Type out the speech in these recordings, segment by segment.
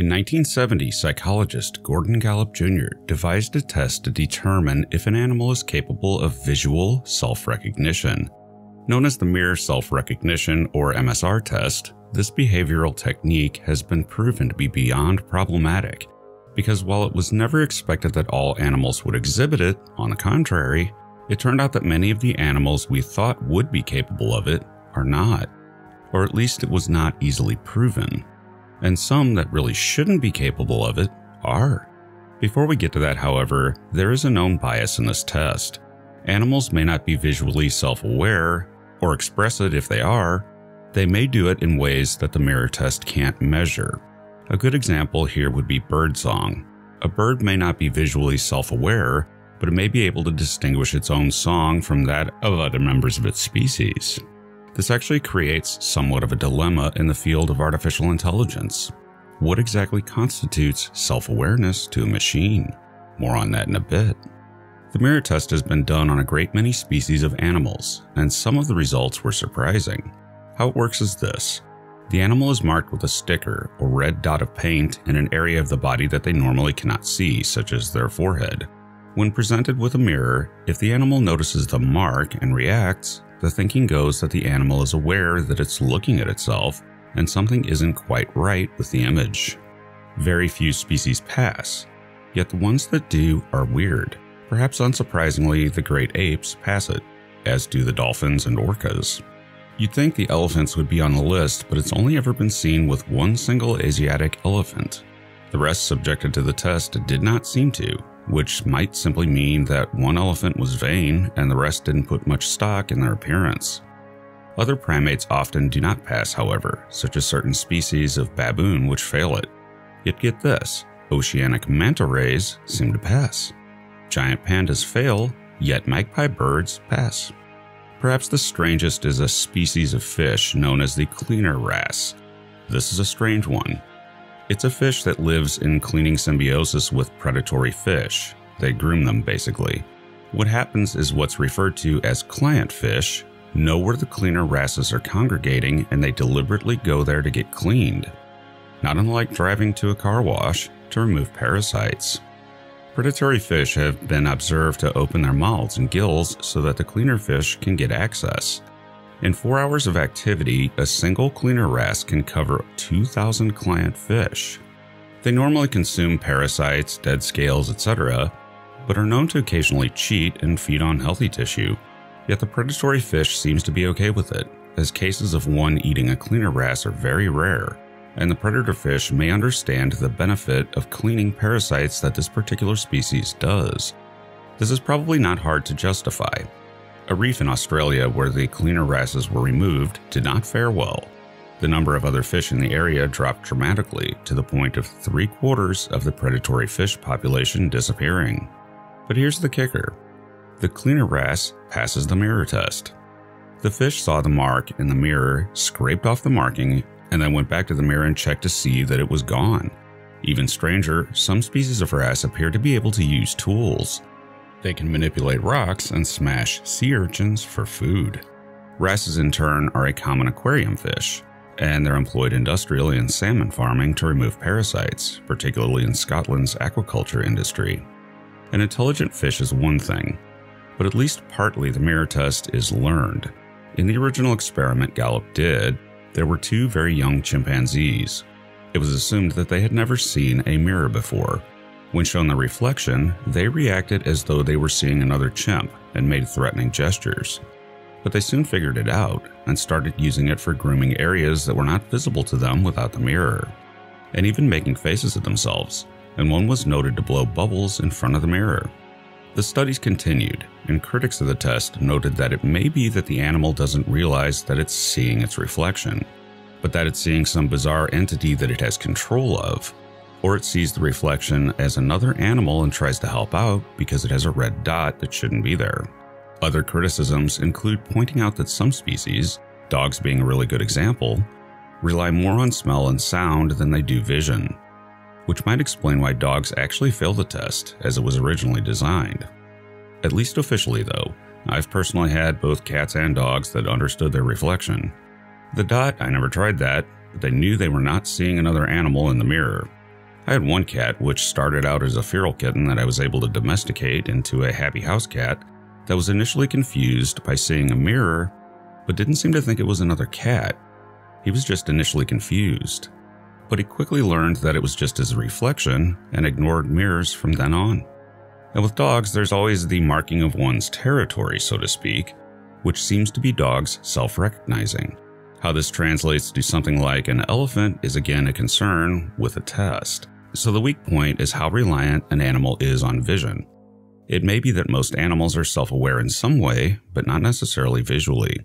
In 1970, psychologist Gordon Gallup Jr. devised a test to determine if an animal is capable of visual self recognition. Known as the Mirror Self Recognition or MSR test, this behavioral technique has been proven to be beyond problematic because while it was never expected that all animals would exhibit it, on the contrary, it turned out that many of the animals we thought would be capable of it are not, or at least it was not easily proven. And some that really shouldn't be capable of it are. Before we get to that, however, there is a known bias in this test. Animals may not be visually self aware, or express it if they are, they may do it in ways that the mirror test can't measure. A good example here would be birdsong. A bird may not be visually self aware, but it may be able to distinguish its own song from that of other members of its species. This actually creates somewhat of a dilemma in the field of artificial intelligence. What exactly constitutes self awareness to a machine? More on that in a bit. The mirror test has been done on a great many species of animals, and some of the results were surprising. How it works is this the animal is marked with a sticker or red dot of paint in an area of the body that they normally cannot see, such as their forehead. When presented with a mirror, if the animal notices the mark and reacts, the thinking goes that the animal is aware that it's looking at itself and something isn't quite right with the image. Very few species pass, yet the ones that do are weird. Perhaps unsurprisingly, the great apes pass it, as do the dolphins and orcas. You'd think the elephants would be on the list, but it's only ever been seen with one single Asiatic elephant. The rest subjected to the test did not seem to, which might simply mean that one elephant was vain and the rest didn't put much stock in their appearance. Other primates often do not pass, however, such as certain species of baboon which fail it. Yet get this oceanic manta rays seem to pass. Giant pandas fail, yet magpie birds pass. Perhaps the strangest is a species of fish known as the cleaner wrasse. This is a strange one, it's a fish that lives in cleaning symbiosis with predatory fish. They groom them, basically. What happens is what's referred to as client fish know where the cleaner wrasses are congregating and they deliberately go there to get cleaned. Not unlike driving to a car wash to remove parasites. Predatory fish have been observed to open their mouths and gills so that the cleaner fish can get access. In four hours of activity, a single cleaner wrasse can cover 2,000 client fish. They normally consume parasites, dead scales, etc., but are known to occasionally cheat and feed on healthy tissue. Yet the predatory fish seems to be okay with it, as cases of one eating a cleaner wrasse are very rare, and the predator fish may understand the benefit of cleaning parasites that this particular species does. This is probably not hard to justify, a reef in Australia where the cleaner wrasses were removed did not fare well. The number of other fish in the area dropped dramatically to the point of three quarters of the predatory fish population disappearing. But here's the kicker the cleaner wrasse passes the mirror test. The fish saw the mark in the mirror, scraped off the marking, and then went back to the mirror and checked to see that it was gone. Even stranger, some species of wrasse appear to be able to use tools. They can manipulate rocks and smash sea urchins for food. Wrasses, in turn, are a common aquarium fish, and they're employed industrially in salmon farming to remove parasites, particularly in Scotland's aquaculture industry. An intelligent fish is one thing, but at least partly the mirror test is learned. In the original experiment Gallup did, there were two very young chimpanzees. It was assumed that they had never seen a mirror before, when shown the reflection, they reacted as though they were seeing another chimp and made threatening gestures. But they soon figured it out and started using it for grooming areas that were not visible to them without the mirror, and even making faces at themselves, and one was noted to blow bubbles in front of the mirror. The studies continued, and critics of the test noted that it may be that the animal doesn't realize that it's seeing its reflection, but that it's seeing some bizarre entity that it has control of or it sees the reflection as another animal and tries to help out because it has a red dot that shouldn't be there. Other criticisms include pointing out that some species, dogs being a really good example, rely more on smell and sound than they do vision, which might explain why dogs actually fail the test as it was originally designed. At least officially, though, I've personally had both cats and dogs that understood their reflection. The dot, I never tried that, but they knew they were not seeing another animal in the mirror, I had one cat which started out as a feral kitten that I was able to domesticate into a happy house cat that was initially confused by seeing a mirror, but didn't seem to think it was another cat. He was just initially confused. But he quickly learned that it was just his reflection and ignored mirrors from then on. And with dogs, there's always the marking of one's territory, so to speak, which seems to be dogs self recognizing. How this translates to something like an elephant is again a concern with a test. So the weak point is how reliant an animal is on vision. It may be that most animals are self aware in some way, but not necessarily visually,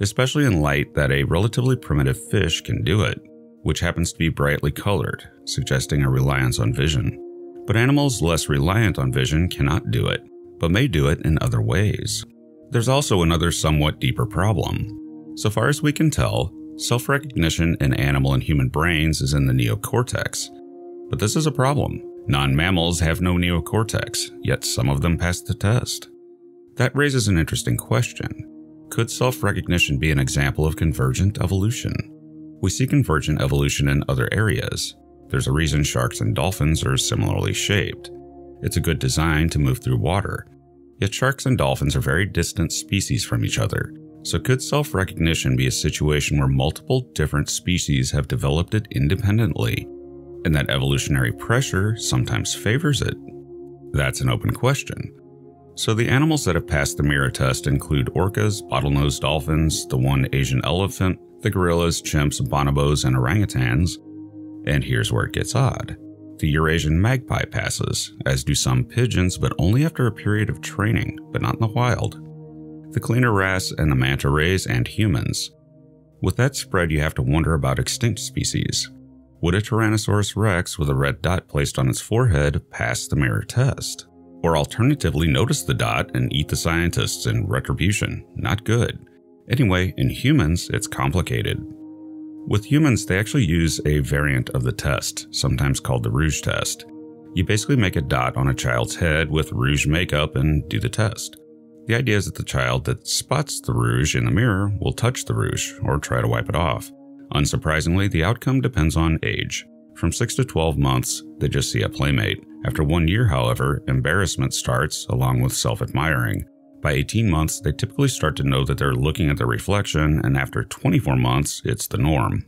especially in light that a relatively primitive fish can do it, which happens to be brightly colored, suggesting a reliance on vision. But animals less reliant on vision cannot do it, but may do it in other ways. There's also another somewhat deeper problem. So far as we can tell, self recognition in animal and human brains is in the neocortex. But this is a problem. Non mammals have no neocortex, yet some of them pass the test. That raises an interesting question. Could self recognition be an example of convergent evolution? We see convergent evolution in other areas. There's a reason sharks and dolphins are similarly shaped. It's a good design to move through water. Yet sharks and dolphins are very distant species from each other. So, could self recognition be a situation where multiple different species have developed it independently and that evolutionary pressure sometimes favors it? That's an open question. So, the animals that have passed the mirror test include orcas, bottlenose dolphins, the one Asian elephant, the gorillas, chimps, bonobos, and orangutans. And here's where it gets odd. The Eurasian magpie passes, as do some pigeons, but only after a period of training, but not in the wild. The cleaner wrasse and the manta rays and humans. With that spread, you have to wonder about extinct species. Would a Tyrannosaurus rex with a red dot placed on its forehead pass the mirror test? Or alternatively, notice the dot and eat the scientists in retribution? Not good. Anyway, in humans, it's complicated. With humans, they actually use a variant of the test, sometimes called the rouge test. You basically make a dot on a child's head with rouge makeup and do the test. The idea is that the child that spots the rouge in the mirror will touch the rouge or try to wipe it off. Unsurprisingly, the outcome depends on age. From 6 to 12 months, they just see a playmate. After one year, however, embarrassment starts, along with self admiring. By 18 months, they typically start to know that they're looking at their reflection, and after 24 months, it's the norm.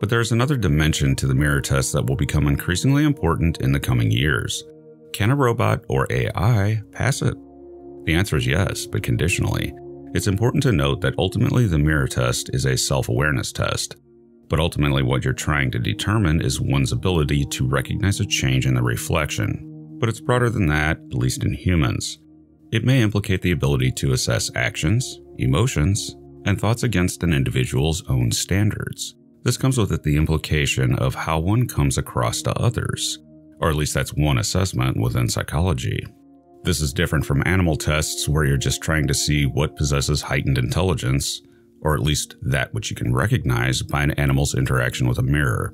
But there's another dimension to the mirror test that will become increasingly important in the coming years. Can a robot or AI pass it? The answer is yes, but conditionally. It's important to note that ultimately the mirror test is a self awareness test. But ultimately, what you're trying to determine is one's ability to recognize a change in the reflection. But it's broader than that, at least in humans. It may implicate the ability to assess actions, emotions, and thoughts against an individual's own standards. This comes with it the implication of how one comes across to others, or at least that's one assessment within psychology. This is different from animal tests where you're just trying to see what possesses heightened intelligence, or at least that which you can recognize by an animal's interaction with a mirror.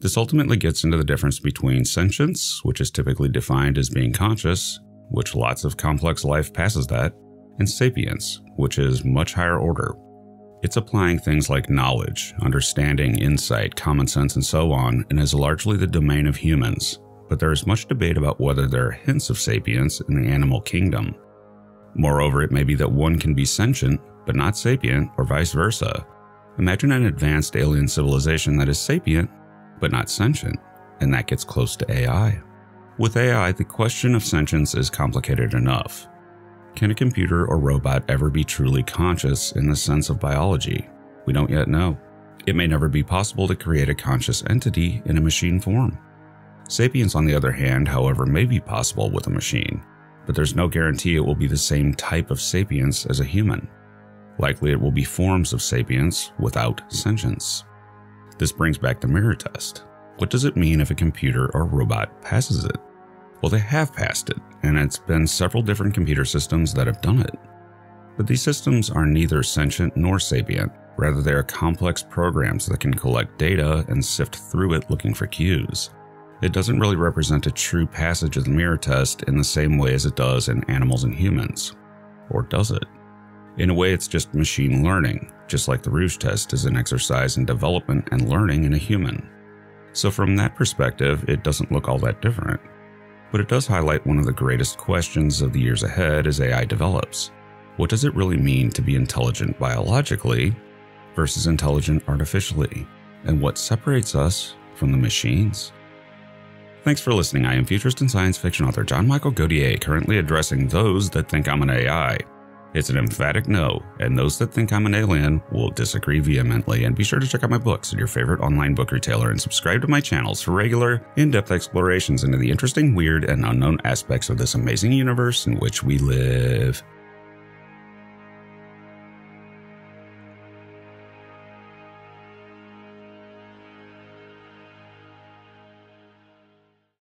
This ultimately gets into the difference between sentience, which is typically defined as being conscious, which lots of complex life passes that, and sapience, which is much higher order. It's applying things like knowledge, understanding, insight, common sense, and so on, and is largely the domain of humans, but there is much debate about whether there are hints of sapience in the animal kingdom. Moreover, it may be that one can be sentient but not sapient, or vice versa. Imagine an advanced alien civilization that is sapient, but not sentient, and that gets close to AI. With AI, the question of sentience is complicated enough. Can a computer or robot ever be truly conscious in the sense of biology? We don't yet know. It may never be possible to create a conscious entity in a machine form. Sapience, on the other hand, however, may be possible with a machine, but there's no guarantee it will be the same type of sapience as a human. Likely it will be forms of sapience without sentience. This brings back the mirror test. What does it mean if a computer or robot passes it? Well, they have passed it, and it's been several different computer systems that have done it. But these systems are neither sentient nor sapient, rather, they are complex programs that can collect data and sift through it looking for cues. It doesn't really represent a true passage of the mirror test in the same way as it does in animals and humans. Or does it? In a way, it's just machine learning, just like the Rouge test is an exercise in development and learning in a human. So, from that perspective, it doesn't look all that different. But it does highlight one of the greatest questions of the years ahead as AI develops. What does it really mean to be intelligent biologically versus intelligent artificially? And what separates us from the machines? Thanks for listening. I am futurist and science fiction author John Michael Godier, currently addressing those that think I'm an AI. It's an emphatic no, and those that think I'm an alien will disagree vehemently. And be sure to check out my books at your favorite online book retailer and subscribe to my channels for regular, in depth explorations into the interesting, weird, and unknown aspects of this amazing universe in which we live.